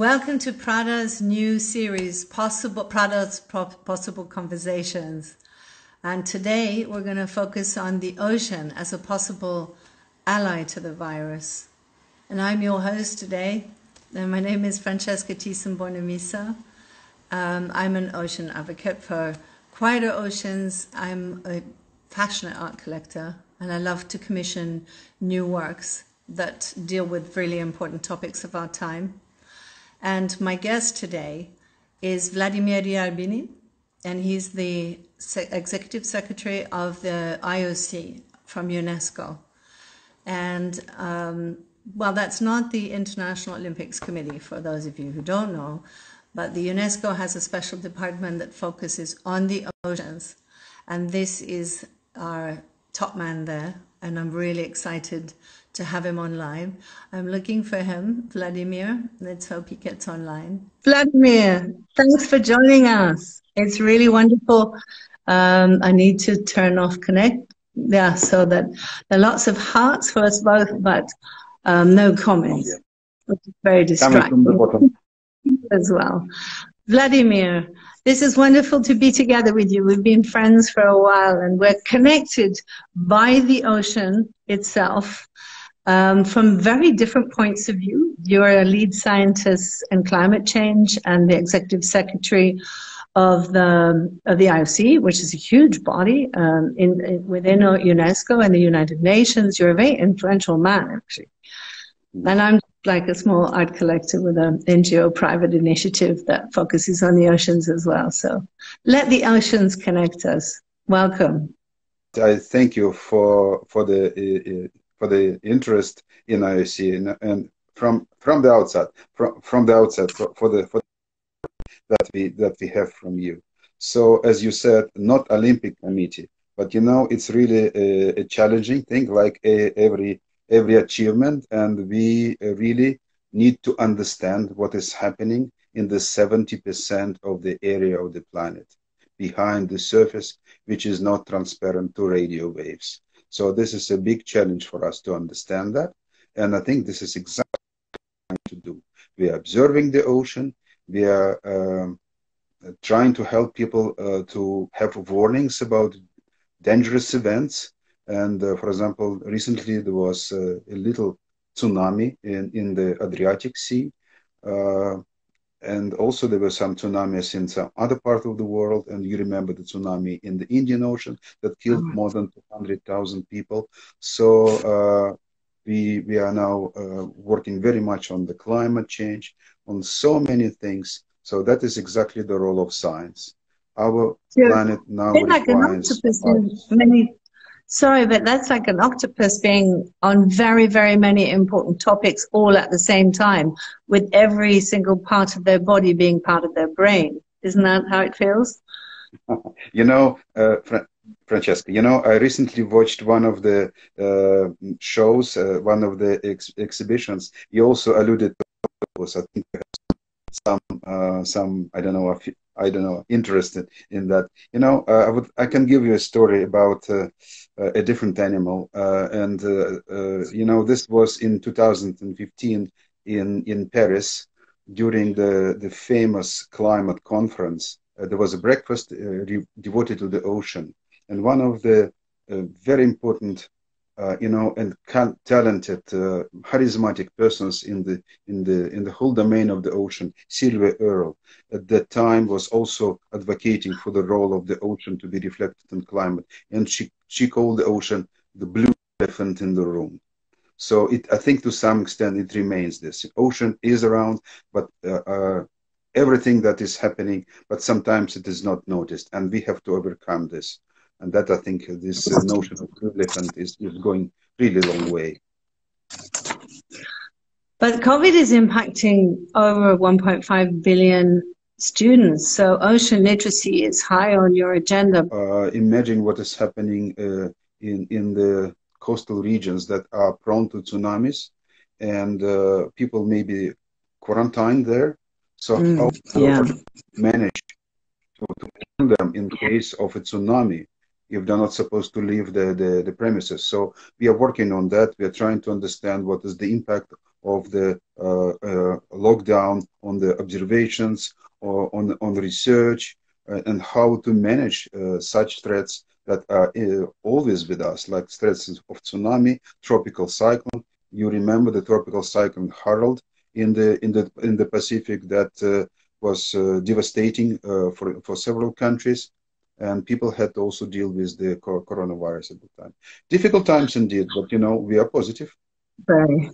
Welcome to Prada's new series, Possible Prada's Possible Conversations. And today we're going to focus on the ocean as a possible ally to the virus. And I'm your host today. And my name is Francesca Thyssen Bornemisza. Um, I'm an ocean advocate for quieter oceans. I'm a passionate art collector and I love to commission new works that deal with really important topics of our time. And my guest today is Vladimir Ryabinin, and he's the executive secretary of the IOC from UNESCO. And um, well, that's not the International Olympics Committee, for those of you who don't know, but the UNESCO has a special department that focuses on the oceans. And this is our top man there, and I'm really excited to have him online. I'm looking for him, Vladimir. Let's hope he gets online. Vladimir, thanks for joining us. It's really wonderful. Um, I need to turn off connect. Yeah, so that there are lots of hearts for us both, but um, no comments, which is very distracting as well. Vladimir, this is wonderful to be together with you. We've been friends for a while and we're connected by the ocean itself um, from very different points of view. You're a lead scientist in climate change and the executive secretary of the of the IOC, which is a huge body um, in, in, within UNESCO and the United Nations. You're a very influential man, actually. And I'm like a small art collector with an NGO private initiative that focuses on the oceans as well. So let the oceans connect us. Welcome. I thank you for for the uh, for the interest in IOC and, and from from the outset from from the outset for, for the for that we that we have from you. So as you said, not Olympic committee, but you know it's really a, a challenging thing, like a, every every achievement, and we really need to understand what is happening in the 70% of the area of the planet behind the surface, which is not transparent to radio waves. So this is a big challenge for us to understand that. And I think this is exactly what we're trying to do. We are observing the ocean. We are um, trying to help people uh, to have warnings about dangerous events. And uh, for example, recently there was uh, a little tsunami in, in the Adriatic Sea. Uh, and also there were some tsunamis in some other part of the world. And you remember the tsunami in the indian ocean that killed oh. more than 200000 people. So uh, we we are now uh, working very much on the climate change on so many things. So that is exactly the role of science. Our planet now requires many Sorry, but that's like an octopus being on very, very many important topics all at the same time, with every single part of their body being part of their brain. Isn't that how it feels? You know, uh, Fra- Francesca, you know, I recently watched one of the uh, shows, uh, one of the ex- exhibitions. You also alluded to octopus. I think some, uh, some, I don't know, I don't know, interested in that. You know, uh, I would, I can give you a story about uh, uh, a different animal. Uh, and, uh, you know, this was in 2015 in, in Paris during the, the famous climate conference. there was a breakfast devoted to the ocean. And one of the very important uh, you know, and talented, uh, charismatic persons in the in the in the whole domain of the ocean. Sylvia Earle, at that time, was also advocating for the role of the ocean to be reflected in climate, and she she called the ocean the blue elephant in the room. So it, I think, to some extent, it remains this. Ocean is around, but uh, uh everything that is happening, but sometimes it is not noticed, and we have to overcome this. And that I think this notion of elephant is, is going really long way. But COVID is impacting over 1.5 billion students. So ocean literacy is high on your agenda. Uh, imagine what is happening uh, in, in the coastal regions that are prone to tsunamis and uh, people may be quarantined there. So mm, how yeah. manage to, to them in case of a tsunami? If they're not supposed to leave the, the, the, premises. So we are working on that. We are trying to understand what is the impact of the uh, uh, lockdown, on the observations, or on on research, uh, and how to manage such threats that are always with us, like threats of tsunami, tropical cyclone. You remember the tropical cyclone Harold in the in the in the Pacific that was devastating for for several countries and people had to also deal with the coronavirus at the time. Difficult times indeed, but you know we are positive. Very.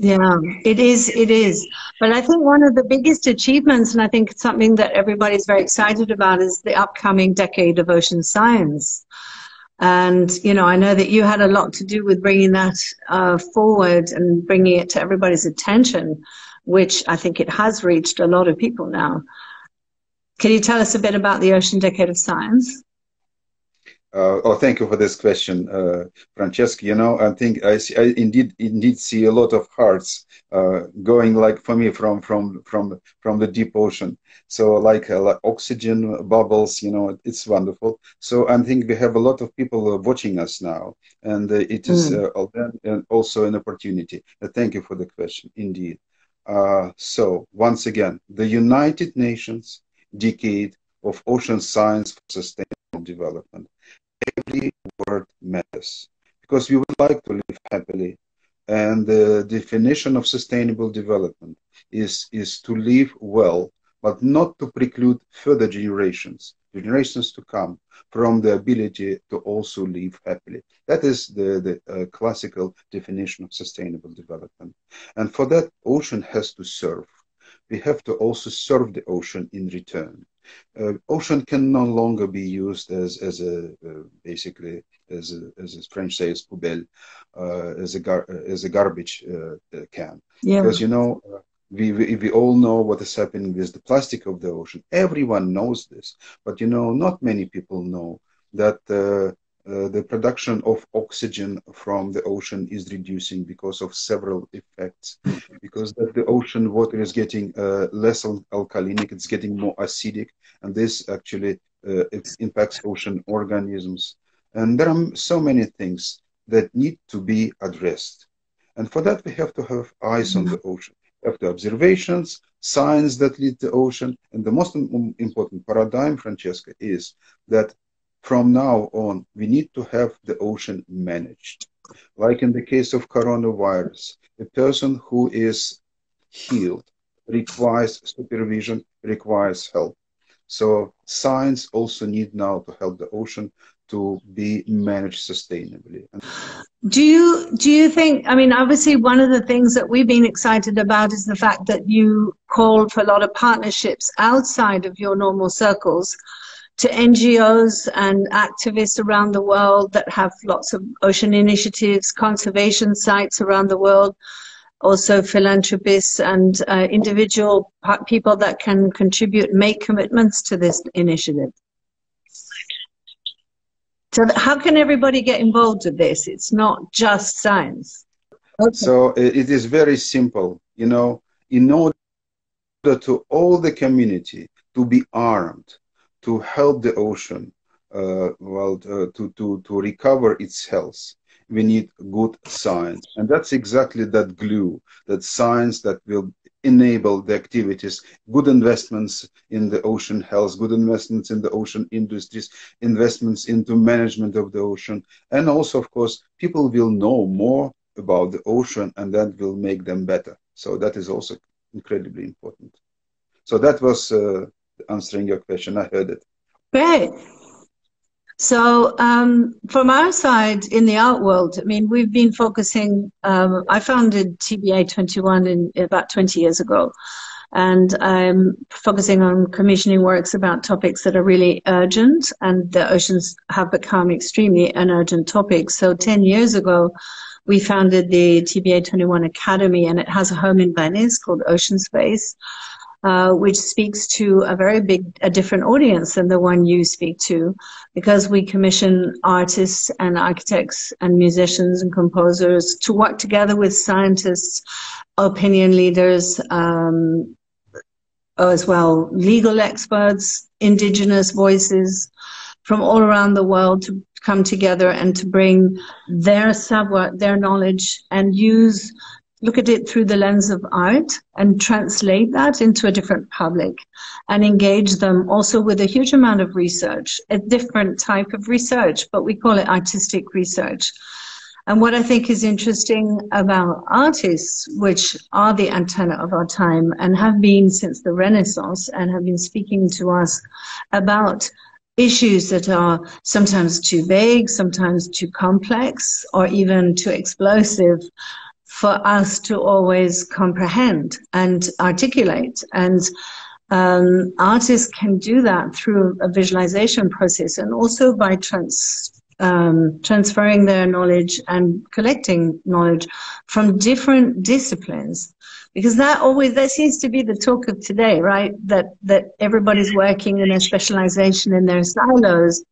Yeah, it is. It is. But I think one of the biggest achievements, and I think something that everybody's very excited about, is the upcoming decade of ocean science. And you know, I know that you had a lot to do with bringing that uh, forward and bringing it to everybody's attention, which I think it has reached a lot of people now. Can you tell us a bit about the Ocean Decade of Science? Uh, oh, thank you for this question, uh, Francesca. You know, I think I, see, I indeed indeed see a lot of hearts uh, going like for me from from from from the deep ocean. So like, uh, like oxygen bubbles, you know, it's wonderful. So I think we have a lot of people uh, watching us now, and uh, it is mm. also an opportunity. thank you for the question, indeed. so once again, the United Nations decade of ocean science for sustainable development. Every word matters because we would like to live happily. And the definition of sustainable development is, is to live well, but not to preclude further generations, generations to come, from the ability to also live happily. That is the, the uh, classical definition of sustainable development. And for that, ocean has to serve we have to also serve the ocean in return. Uh, ocean can no longer be used as as a uh, basically as a, as a French says poubelle uh, as a gar- uh, as a garbage uh, uh, can yeah. because you know we, we we all know what is happening with the plastic of the ocean. Everyone knows this, but you know not many people know that uh, the production of oxygen from the ocean is reducing because of several effects. Because the ocean water is getting uh, less al alkalinic, it's getting more acidic, and this actually uh, impacts ocean organisms. And there are so many things that need to be addressed. And for that, we have to have eyes on the ocean. We have the observations, science that lead the ocean, and the most important paradigm, Francesca, is that from now on, we need to have the ocean managed. Like in the case of coronavirus, a person who is healed requires supervision, requires help. So science also need now to help the ocean to be managed sustainably. Do you do you think? I mean, obviously, one of the things that we've been excited about is the fact that you called for a lot of partnerships outside of your normal circles to NGOs and activists around the world that have lots of ocean initiatives, conservation sites around the world, also philanthropists and uh, individual people that can contribute, make commitments to this initiative. So how can everybody get involved with this? It's not just science. Okay. So it is very simple. You know, in order to all the community to be armed, to help the ocean uh, well uh, to, to, to recover its health. We need good science. And that's exactly that glue that science that will enable the activities good investments in the ocean health good investments in the ocean industries investments into management of the ocean. And also of course people will know more about the ocean and that will make them better. So that is also incredibly important. So that was uh, answering your question. I heard it. Great. So, um, from our side in the art world, I mean, we've been focusing. Um, I founded TBA 21 in about 20 years ago, and I'm focusing on commissioning works about topics that are really urgent, and the oceans have become extremely an urgent topic. So, 10 years ago, we founded the TBA 21 Academy, and it has a home in Venice called Ocean Space. Uh, which speaks to a very big, a different audience than the one you speak to, because we commission artists and architects and musicians and composers to work together with scientists, opinion leaders, um, as well, legal experts, indigenous voices from all around the world to come together and to bring their savoir, their knowledge and use look at it through the lens of art and translate that into a different public and engage them also with a huge amount of research, a different type of research, but we call it artistic research. And what I think is interesting about artists, which are the antenna of our time and have been since the Renaissance and have been speaking to us about issues that are sometimes too vague, sometimes too complex, or even too explosive for us to always comprehend and articulate. And um, artists can do that through a visualization process and also by trans um, transferring their knowledge and collecting knowledge from different disciplines. Because that always that seems to be the talk of today right? That that everybody's working in a specialization in their silos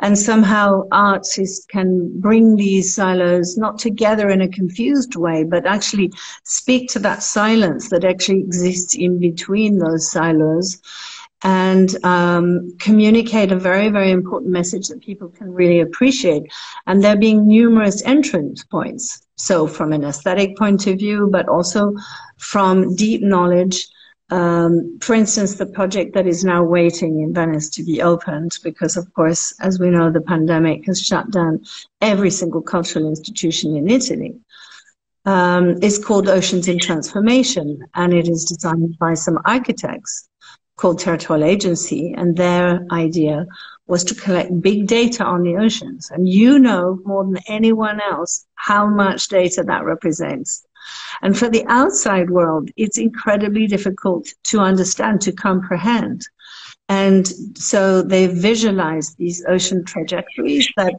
and somehow artists can bring these silos not together in a confused way but actually speak to that silence that actually exists in between those silos and um, communicate a very, very important message that people can really appreciate. And there being numerous entrance points. So from an aesthetic point of view, but also from deep knowledge. Um, for instance, the project that is now waiting in Venice to be opened, because of course, as we know, the pandemic has shut down every single cultural institution in Italy. Um, is called Oceans in Transformation, and it is designed by some architects called Territorial Agency, and their idea was to collect big data on the oceans. And you know more than anyone else how much data that represents. And for the outside world, it's incredibly difficult to understand, to comprehend. And so they visualize these ocean trajectories that,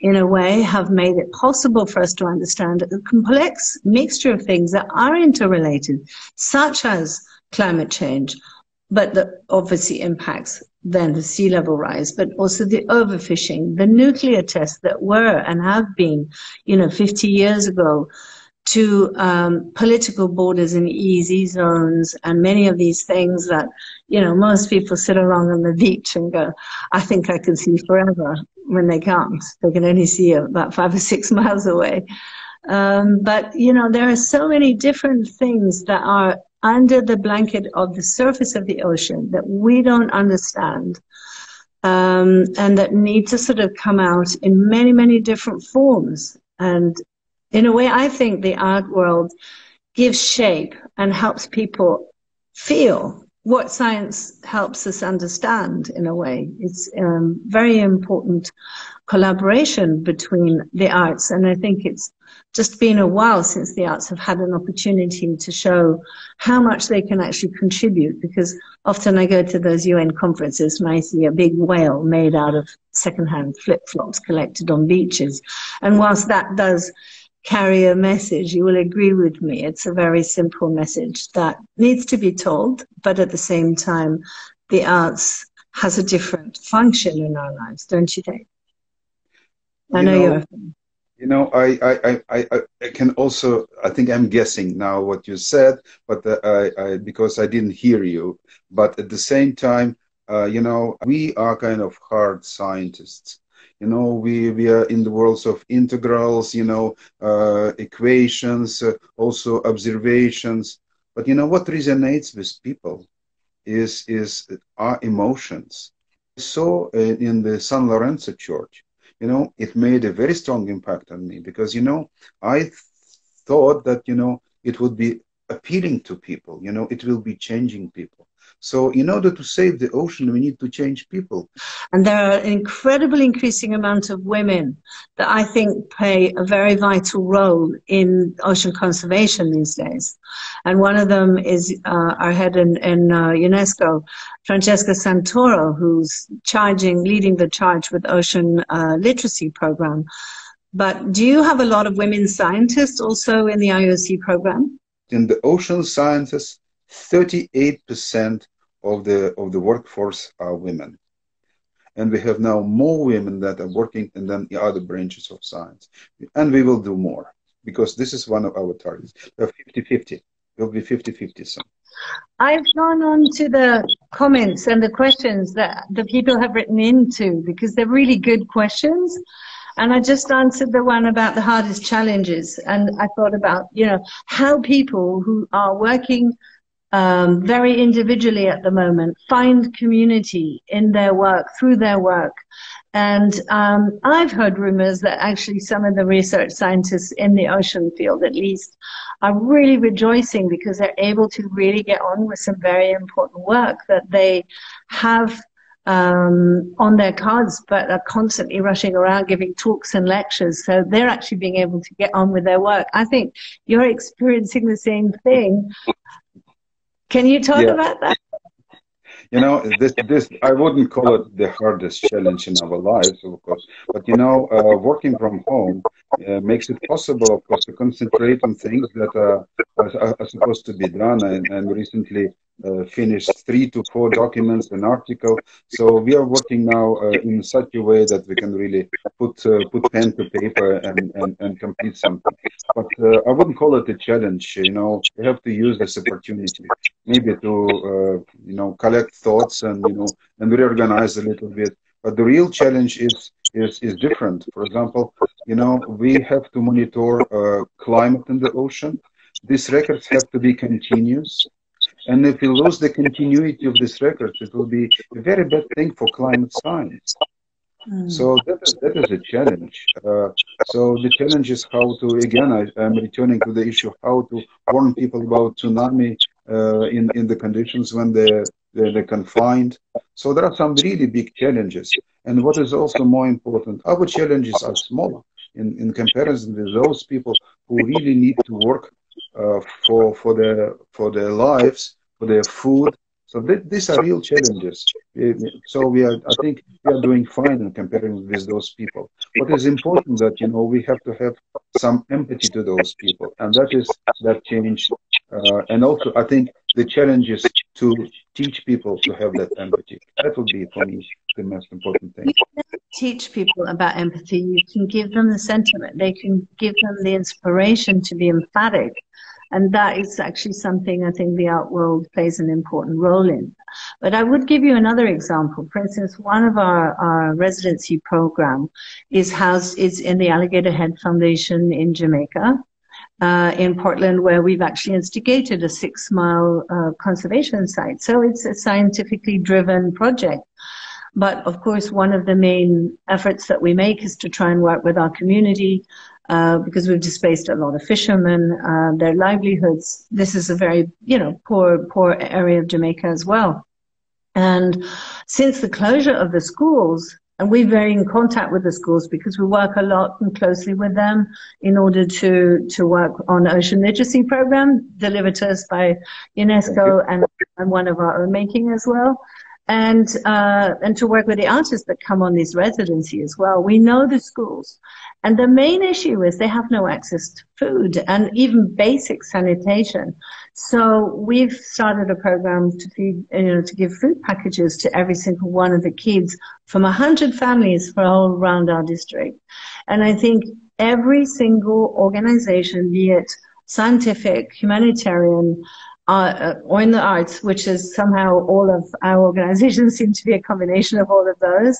in a way, have made it possible for us to understand a complex mixture of things that are interrelated, such as climate change, but that obviously impacts then the sea level rise, but also the overfishing, the nuclear tests that were and have been, you know, 50 years ago to um, political borders and EEZ zones and many of these things that, you know, most people sit along on the beach and go, I think I can see forever when they can't. They can only see about five or six miles away. Um, but, you know, there are so many different things that are under the blanket of the surface of the ocean that we don't understand um, and that need to sort of come out in many, many different forms. And in a way, I think the art world gives shape and helps people feel what science helps us understand in a way. It's um, very important collaboration between the arts. And I think it's just been a while since the arts have had an opportunity to show how much they can actually contribute because often I go to those UN conferences and I see a big whale made out of secondhand flip-flops collected on beaches. And whilst that does carry a message, you will agree with me. It's a very simple message that needs to be told, but at the same time, the arts has a different function in our lives, don't you think? I know, know you're. You know, I, I, I, I, can also, I think I'm guessing now what you said, but uh, I, I, because I didn't hear you. But at the same time, uh, you know, we are kind of hard scientists. You know, we, we are in the worlds of integrals, you know, uh, equations, uh, also observations. But you know what resonates with people is is our emotions. So uh, in the San Lorenzo Church, you know, it made a very strong impact on me because, you know, I thought that, you know, it would be appealing to people, you know, it will be changing people. So in order to save the ocean, we need to change people. And there are an incredibly increasing amount of women that I think play a very vital role in ocean conservation these days. And one of them is uh, our head in, in uh, UNESCO, Francesca Santoro, who's charging, leading the charge with ocean uh, literacy program. But do you have a lot of women scientists also in the IOC program? In the ocean sciences, 38% of the of the workforce are women. And we have now more women that are working in than the other branches of science. And we will do more because this is one of our targets. 50-50 will be 50-50 soon. I've gone on to the comments and the questions that the people have written into because they're really good questions. And I just answered the one about the hardest challenges. And I thought about, you know, how people who are working um, very individually at the moment find community in their work, through their work. And um, I've heard rumors that actually some of the research scientists in the ocean field, at least, are really rejoicing because they're able to really get on with some very important work that they have um, on their cards, but are constantly rushing around giving talks and lectures. So they're actually being able to get on with their work. I think you're experiencing the same thing. Can you talk yeah. about that? You know, this this I wouldn't call it the hardest challenge in our lives, of course, but you know, uh, working from home uh, makes it possible, of course, to concentrate on things that are, are, are supposed to be done. And, and recently uh, finished three to four documents, an article. So we are working now uh, in such a way that we can really put uh, put pen to paper and, and, and complete something. But uh, I wouldn't call it a challenge. You know, we have to use this opportunity maybe to uh, you know collect thoughts and you know and reorganize a little bit. But the real challenge is is is different. For example, you know, we have to monitor climate in the ocean. These records have to be continuous and if we lose the continuity of this record, it will be a very bad thing for climate science. Mm. So that is, that is a challenge. Uh, so the challenge is how to, again, I, am returning to the issue of how to warn people about tsunami uh, in, in the conditions when they're, they're, they're confined. So there are some really big challenges. And what is also more important, our challenges are small in, in comparison with those people who really need to work uh, for for their for their lives, for their food. So th these are real challenges. So we are, I think, we are doing fine in comparing with those people. What is important that you know we have to have some empathy to those people, and that is that change. Uh, and also, I think the challenge is to teach people to have that empathy. That would be for me the most important thing. teach people about empathy. You can give them the sentiment. They can give them the inspiration to be emphatic and that is actually something I think the art world plays an important role in. But I would give you another example. For instance, one of our, our residency program is housed, is in the Alligator Head Foundation in Jamaica. Uh, in Portland, where we've actually instigated a six mile uh, conservation site. So it's a scientifically driven project. But of course, one of the main efforts that we make is to try and work with our community uh, because we've displaced a lot of fishermen, uh, their livelihoods. This is a very, you know, poor, poor area of Jamaica as well. And since the closure of the schools, and we're very in contact with the schools because we work a lot and closely with them in order to, to work on ocean literacy program delivered to us by UNESCO and, and one of our own making as well and uh, and to work with the artists that come on this residency as well. We know the schools, and the main issue is they have no access to food and even basic sanitation. So we've started a program to feed, you know, to give food packages to every single one of the kids from a hundred families for all around our district, and I think every single organization, be it scientific, humanitarian, uh, or in the arts, which is somehow all of our organizations seem to be a combination of all of those,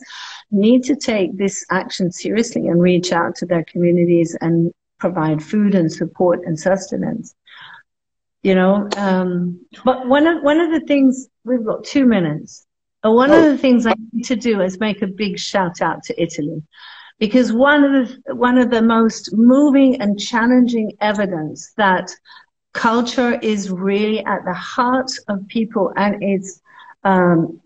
need to take this action seriously and reach out to their communities and provide food and support and sustenance. You know, um, but one of one of the things we've got two minutes. One oh. of the things I need to do is make a big shout out to Italy because one of the one of the most moving and challenging evidence that culture is really at the heart of people and it's um,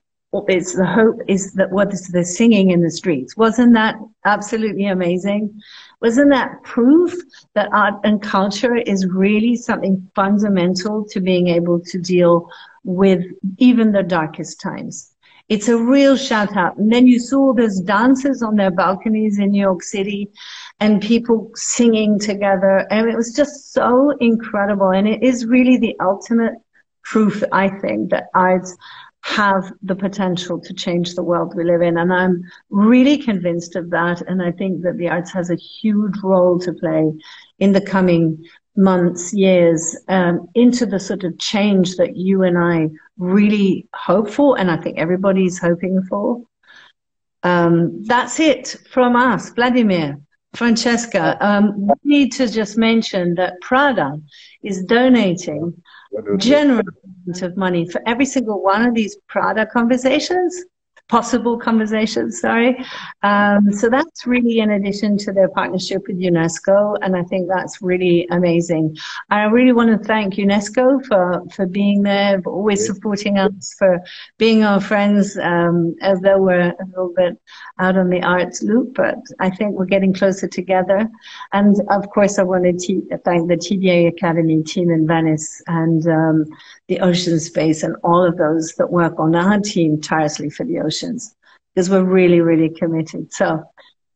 it's the hope is that what is the singing in the streets. Wasn't that absolutely amazing? Wasn't that proof that art and culture is really something fundamental to being able to deal with even the darkest times it's a real shout out and then you saw those dancers on their balconies in new york city and people singing together. And it was just so incredible. And it is really the ultimate proof, I think, that arts have the potential to change the world we live in. And I'm really convinced of that. And I think that the arts has a huge role to play in the coming months, years, um, into the sort of change that you and I really hope for. And I think everybody's hoping for. Um, that's it from us. Vladimir. Francesca, um, we need to just mention that Prada is donating generous amount of money for every single one of these Prada conversations possible conversations, sorry. Um, so that's really in addition to their partnership with UNESCO, and I think that's really amazing. I really want to thank UNESCO for, for being there, for always supporting us, for being our friends, um, although we're a little bit out on the arts loop, but I think we're getting closer together. And of course, I want to thank the TBA Academy team in Venice and um, the ocean space and all of those that work on our team tirelessly for the because we're really, really committed. So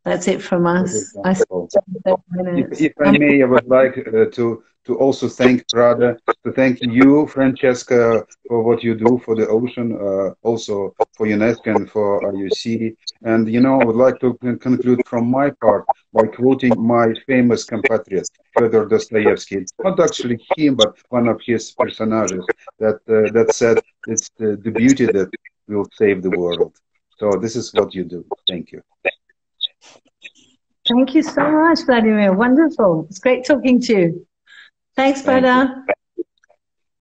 that's it from us. I if, if, I may, I would like uh, to to also thank Prada, to thank you, Francesca, for what you do for the ocean, uh, also for UNESCO and for IOC. And, you know, I would like to conclude from my part by quoting my famous compatriot, Fyodor Dostoevsky. Not actually him, but one of his personages that, uh, that said, it's the, the beauty that will save the world. So this is what you do. Thank you. Thank you so much, Vladimir. Wonderful. It's great talking to you. Thanks, Thank